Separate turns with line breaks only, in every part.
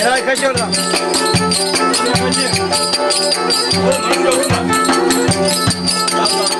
Eray kaç oradan?
Oğlum düz yok lan. Allah.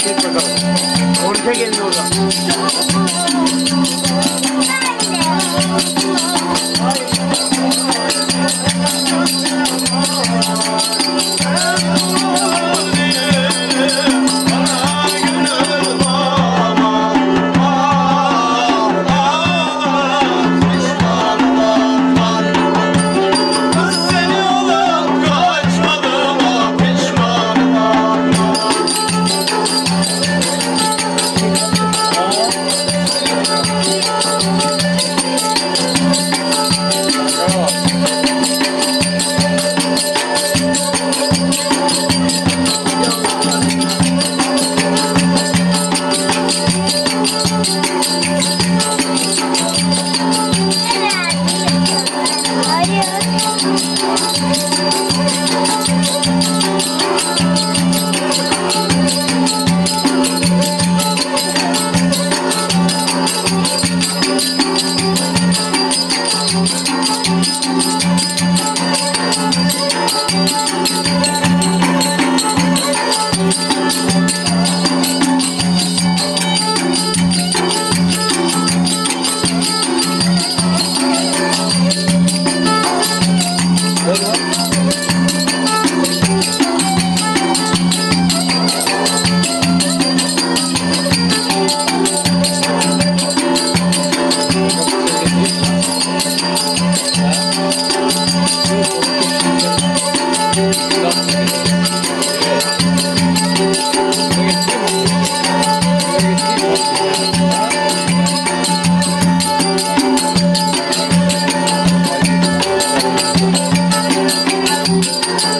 Çek bakalım. Çek elini oradan.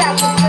Yeah.